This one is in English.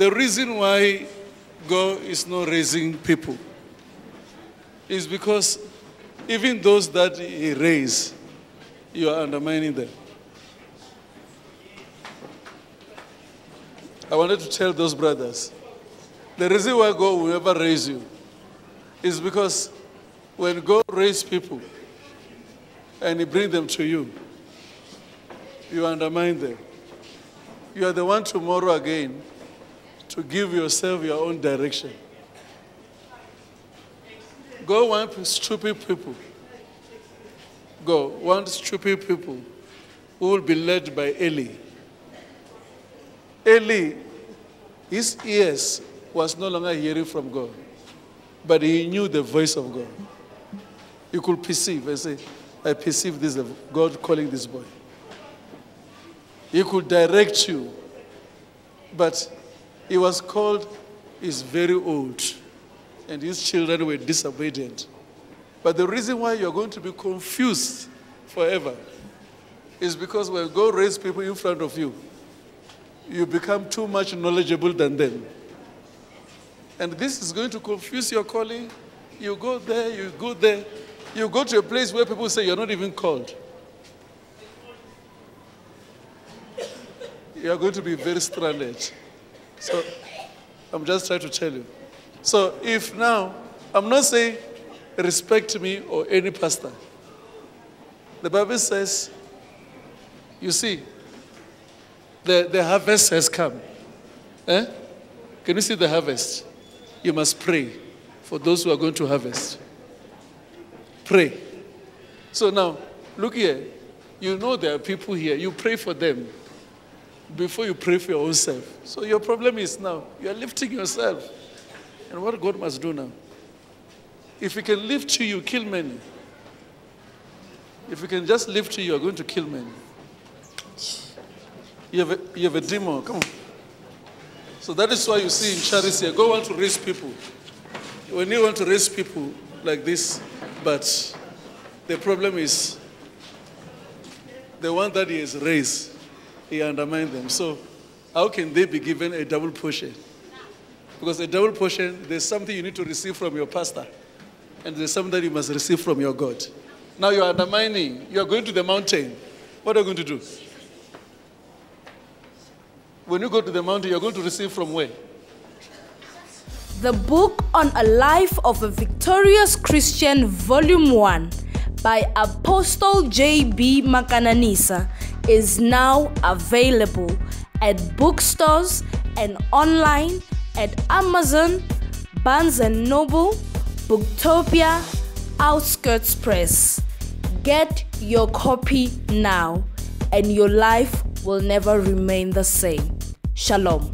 The reason why God is not raising people is because even those that He raised, you are undermining them. I wanted to tell those brothers the reason why God will never raise you is because when God raises people and He brings them to you, you undermine them. You are the one tomorrow again to give yourself your own direction. God wants stupid people. God wants stupid people who will be led by Eli. Eli, his ears was no longer hearing from God, but he knew the voice of God. He could perceive and say, I perceive this God calling this boy. He could direct you, but he was called, he's very old, and his children were disobedient. But the reason why you're going to be confused forever is because when God raises people in front of you, you become too much knowledgeable than them. And this is going to confuse your calling. You go there, you go there, you go to a place where people say you're not even called. You are going to be very stranded. So I'm just trying to tell you. So if now, I'm not saying respect me or any pastor. The Bible says, you see, the, the harvest has come. Eh? Can you see the harvest? You must pray for those who are going to harvest. Pray. So now, look here. You know there are people here. You pray for them before you pray for your own self. So your problem is now, you are lifting yourself. And what God must do now? If He can lift you, you kill many. If He can just lift you, you are going to kill many. You have a, you have a demon. Come on. So that is why you see in Charis here, God want to raise people. When you want to raise people like this, but the problem is the one that he has raised, he undermined them. So how can they be given a double portion? Because a double portion, there's something you need to receive from your pastor, and there's something that you must receive from your God. Now you are undermining, you are going to the mountain. What are you going to do? When you go to the mountain, you're going to receive from where? The Book on a Life of a Victorious Christian, Volume 1 by Apostle J.B. Makananisa is now available at bookstores and online at Amazon, Barnes & Noble, Booktopia, Outskirts Press. Get your copy now and your life will never remain the same. Shalom.